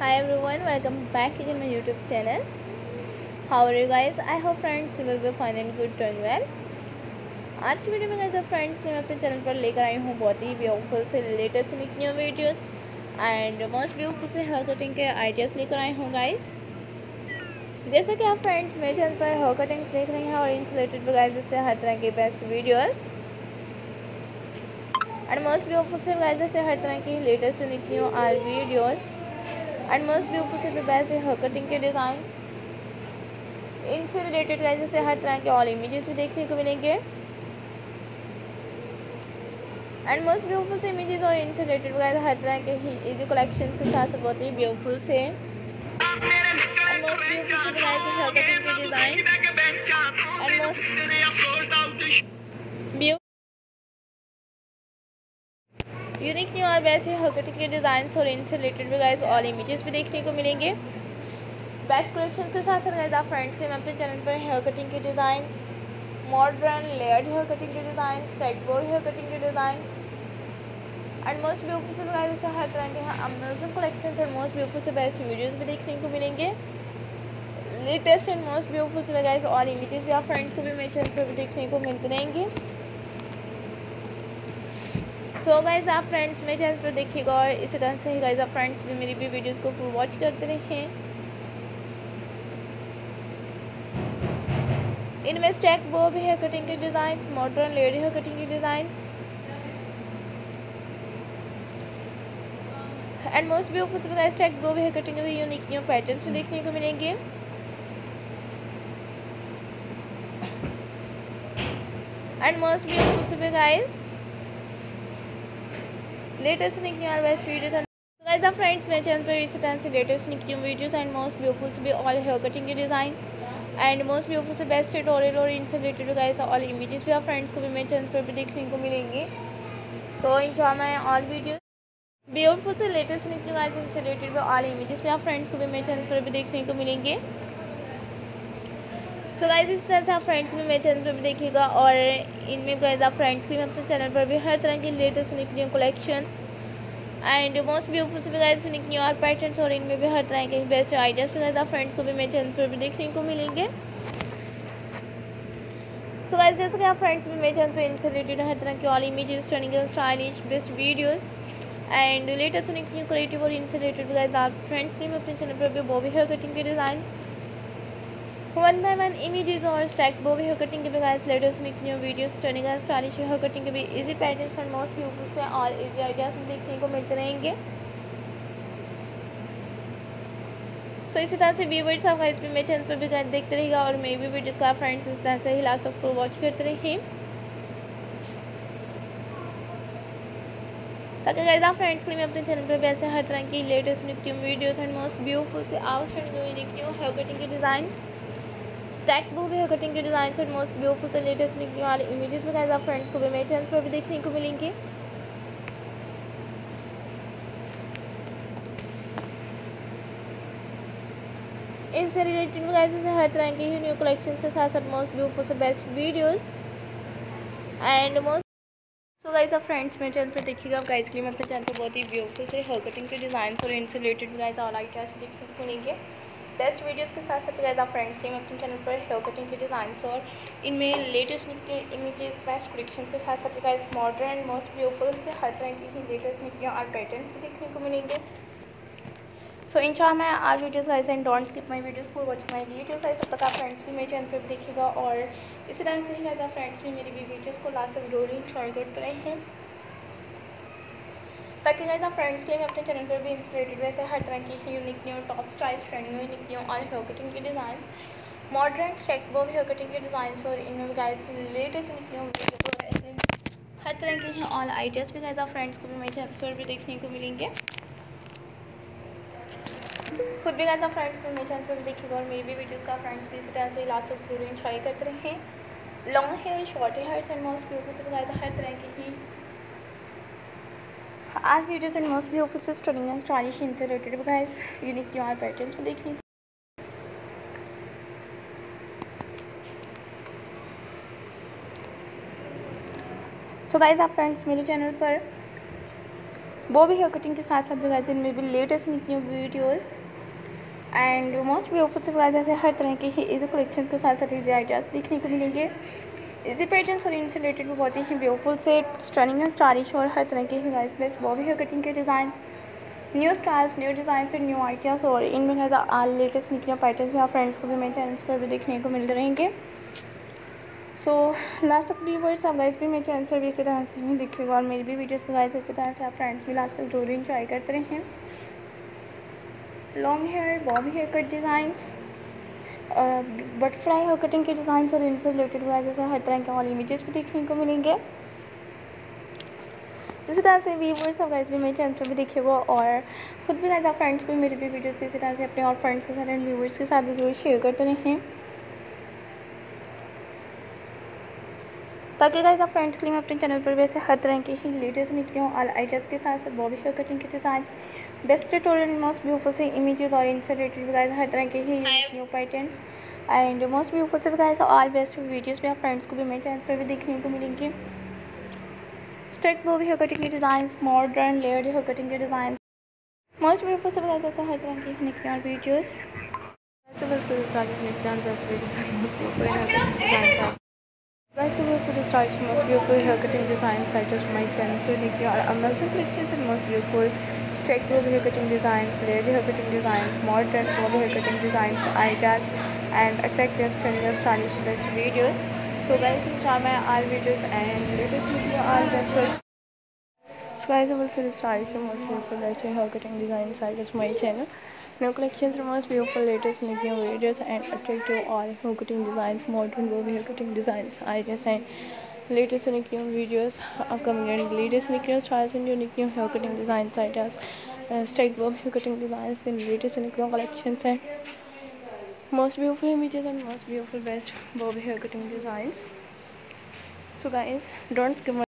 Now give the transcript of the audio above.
hi everyone, welcome back again my youtube channel. How are you guys? I hope friends you will be fine and good doing well. आज की video में guys friends मैं अपने channel पर लेकर आई हूँ बहुत ही ब्यूटीफुल से latest new videos and most beautiful से हेयर कटिंग के आइडियाज़ लेकर आई हूँ गाइस जैसे कि आप फ्रेंड्स मेरे चैनल पर हेयर कटिंग्स देख रहे हैं और इन रिलेटेड गाइस इससे हर तरह के best videos and most beautiful से गाइस जैसे हर तरह की latest new R videos and most beautiful से बेस्ट हेयर कटिंग के डिज़ाइन इनसे रिलेटेड गाइस जैसे हर तरह के ऑल इमेजेस भी देखने को मिलेंगे। एंड मोस्ट ब्यूटीफुल से इमेजेस और इनसे रिलेटेड गाइस हर तरह के ही इजी कलेक्शंस के साथ बहुत ही ब्यूटीफुल से। एंड मोस्ट ब्यूटीफुल से गाइस हेयर कटिंग के design and most unique new और वैसे हकटी के डिज़ाइन और इनसे रिलेटेड भी गाइज़ ऑल इमेजेस भी देखने को मिलेंगे। बेस्ट कलेक्शन के साथ साथ गाइज़ आप फ्रेंड्स के अपने चैनल पर हेयर कटिंग के design modern layered hair cutting के डिज़ाइन स्टेटबो हेयर कटिंग के design and most beautiful guys ऐसे हर तरह के अमेजिंग कलेक्शन और मोस्ट ब्यूटीफुल से बेस्ट वीडियोज़ भी देखने को मिलेंगे। लेटेस्ट एंड मोस्ट ब्यूटीफुल से गाइज़ ऑल इमेजेस भी आप फ्रेंड्स को भी मेरे चैनल पर भी देखने को मिलते रहेंगे। सो गाइज़ आप फ्रेंड्स मेरे चैनल पर देखिएगा और इसी तरह से ही गाइज़ आप फ्रेंड्स भी मेरी भी वीडियोस को फुल वॉच करते रहें। इनमें स्टैक वो भी है कटिंग के डिज़ाइन मॉडर्न लेडी है कटिंग के design and most beautiful guys stack वो भी है कटिंग में यूनिक न्यू पैटर्न्स भी देखने को मिलेंगे। And most beautiful guys latest निकली और बेस्ट वीडियोस एंड गाइस आप फ्रेंड्स मेरे चैनल पर इसी तरह से लेटेस्ट निकली वीडियोस एंड मोस्ट ब्यूटीफुल से भी ऑल हेयर कटिंग के डिज़ाइन एंड मोस्ट ब्यूटीफुल से बेस्ट ट्यूटोरियल और इनसे रिलेटेड गाइस ऑल इमेजेस भी आप फ्रेंड्स को भी मेरे चैनल पर भी देखने को मिलेंगे so enjoy my all videos beautiful से लेटेस्ट निकली गाइस इनसे रिलेटेड ऑल इमेजेस भी आप फ्रेंड्स को भी मेरे चैनल पर भी देखने को मिलेंगे सो गाइस इस तरह से आप फ्रेंड्स भी मेरे चैनल पर भी देखिएगा और इनमें गाइस आप फ्रेंड्स भी अपने चैनल पर भी, हर तरह की लेटेस्ट निकली कलेक्शन एंड मोस्ट ब्यूटीफुल से भी गाइस निकली और पैटर्न्स और इनमें भी हर तरह के बेस्ट आइडियाज़ भी गाइस आप फ्रेंड्स को भी मेरे चैनल पर भी देखने को मिलेंगे. सो गाइस जैसे कि आप फ्रेंड्स भी मेरे चैनल पर इनसे रिलेटेड हर तरह की all images trending stylish best videos and latest निकली क्रिएटिव और इनसे रिलेटेड आप फ्रेंड्स भी अपने चैनल पर भी बॉबी हेयर कटिंग के design one by one images और स्टैक वो भी हेयर कटिंग के भी guys latest new videos trending stylish hair cutting के भी easy patterns and most beautiful से ऑल इजी आइडियाज़ में देखने को मिलते रहेंगे। सो so, इसी तरह से व्यूवर्स आप गाइस भी मेरे चैनल पर भी गाइस देखते रहेगा और मेरी भी वीडियोस को आप फ्रेंड्स इस तरह से ही लास्ट तक वॉच करते रहिए। ताकि गाइस आप फ्रेंड्स के लिए मैं अपने चैनल पर ऐसे हर तरह की latest new videos and most beautiful से आउटस्टैंडिंग न्यू हेयर कटिंग के डिज़ाइन स्टैक बुक है कटिंग के डिज़ाइन से मोस्ट ब्यूटीफुल से लेटेस्ट निकलने वाले इमेजेस में गाइस आप फ्रेंड्स को भी मेरे चैनल पर भी देखने को मिलेंगे। इनसे रिलेटेड में गाइस हर तरह के ही न्यू कलेक्शंस के साथ साथ मोस्ट ब्यूटीफुल से best videos and most so guys आप फ्रेंड्स मेरे चैनल पर देखिएगा। आप गाइस के लिए मैं अपने चैनल पर बहुत ही ब्यूटीफुल से हेयर कटिंग के डिज़ाइन और इनसे रिलेटेड गाइस ऑल आइडियाज़ देखने को मिलेंगे। बेस्ट वीडियोस के साथ साथ ज़्यादा फ्रेंड्स के अपने चैनल पर हेयर कटिंग के डिज़ाइन और इनमें लेटेस्ट निकले इमेजेस बेस्ट कलेक्शन के साथ साथ guys modern and most beautiful से हर तरह की लेटेस्ट निकले और पैटर्न्स भी देखने को मिलेंगे। सो इन शाह मैं आज videos guys and don't skip my videos for watch my videos guys तब तक आप फ्रेंड्स भी मेरे चैनल पर भी देखिएगा और इसी तरह से फ्रेंड्स भी मेरी भी वीडियोस को लास्ट तक ज़रूर इंजॉय करते रहे। हैं ताकि आप फ्रेंड्स के लिए मैं अपने चैनल पर भी इंस्पिरेटेड वैसे हर तरह की unique new top styles trending unique new और हेयर कटिंग के डिज़ाइन मॉडर्न स्ट्रेकबो हेयर कटिंग के डिज़ाइन और इनमें गाइस लेटेस्ट न्यू ऐसे हर तरह के हैं ऑल आइडियाज़ भी गाइस फ्रेंड्स को भी मेरे चैनल पर भी देखने को मिलेंगे। खुद भी गाइस फ्रेंड्स को मेरे चैनल पर भी देखिएगा और मेरी भी वीडियोज़ का फ्रेंड्स भी इसी तरह से लास्ट तक ज़रूर इंजॉय करते रहे। Long hair short hair and most beautiful से गाइस हर तरह की ही आज वीडियोस एंड मोस्ट ब्यूटीफुल से स्टनिंग एंड स्टाइलिश इनसे रिलेटेड गाइस यूनिक न्यू आर पैटर्न्स में देखने सो गाइस आप फ्रेंड्स मेरे चैनल पर वो भी हेयर कटिंग के साथ साथ गाइस इनमें भी latest new videos and most beautiful से गाइस ऐसे हर तरह के ही इजी कलेक्शन के साथ साथ इजी आइडियाज़ देखने को मिलेंगे। इजी पैटर्न और इनसे रिलेटेड भी बहुत ही ब्यूटीफुल से स्टनिंग एंड स्टारिश और हर तरह के ही गाइस बेस्ट वो भी हेयर कटिंग के design new styles new design से न्यू आइडियाज़ और इनमें आल लेटेस्ट न्यू पैटर्न भी आप फ्रेंड्स को भी मेरे चैनल्स पर भी देखने को मिल रहेंगे। सो लास्ट तक व्यूवर्स आप गाइस भी मेरे चैनल पर भी इसी तरह से ही दिखेगा और मेरी भी वीडियोस को गाइस इसी तरह से आप फ्रेंड्स भी लास्ट तक ज़रूर इंजॉय करते रहें। Long hair bobby hair cut designs butterfly और कटिंग के डिज़ाइन और इनसे रिलेटेड हुआ है, जैसे हर तरह के ऑल इमेजेस भी देखने को मिलेंगे। इसी तरह से व्यूवर्स आप गाइज़ भी मेरे चैनल पर भी देखे हुआ और खुद भी गाइज़ आप फ्रेंड्स भी मेरे भी वीडियोज़ के इसी तरह से अपने और फ्रेंड्स के साथ एंड व्यूवर्स के साथ भी ज़रूर शेयर करते रहें। ताकि गाइस आप फ्रेंड्स के लिए मैं अपने चैनल पर वैसे हर तरह के ही लेटेस्ट निकली हूँ ऑल आइडियाज़ के साथ साथ बॉबी हेयर कटिंग के design best tutorial most beautiful से इमेजेस और इनसे रिलेटेड गाइस हर तरह के ही new patterns and most beautiful से गाइस ऑल बेस्ट वीडियोस भी आप फ्रेंड्स को भी मेरे चैनल पर भी देखने को मिलेंगे। स्ट्रेट बॉबी हेयर कटिंग के design modern layered hair cutting के डिज़ाइन मोस्ट ब्यूटीफुल से गाइस ऐसे हर तरह के निकले और So we'll of all, so this starts the most beautiful haircutting design cited to my channel. So that uh, you are amazing collections and most beautiful straight blue haircutting designs, layered haircutting designs, modern blue haircutting designs, eye gags, and attractive, strenuous, stylish, best videos. So guys, these are my all videos and latest video all best questions. So guys, I will see the stylish and most beautiful best haircutting design cited to my channel. New collections are most beautiful, latest new videos and attractive all hair cutting designs, modern wovy hair cutting designs, ideas and latest unique videos, upcoming and latest unique styles and unique new hair cutting designs, ideas, uh, straight bob hair cutting designs in latest unique collections and most beautiful images and most beautiful best bob hair cutting designs. So guys, don't skip